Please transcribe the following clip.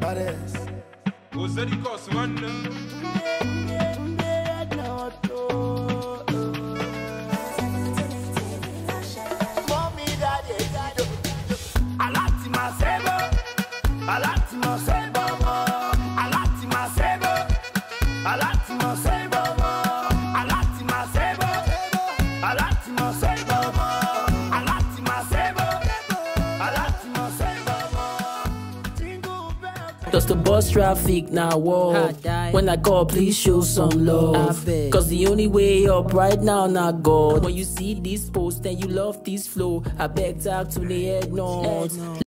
Pares. Ozeri Kosman. Mommy, daddy, daddy. Alati masebo. Alati masebo. Alati masebo. Alati masebo. Does the bus traffic now walk? I. When I call, please show some love. Cause the only way up right now, not God. When you see this post and you love this flow, I beg talk to the head.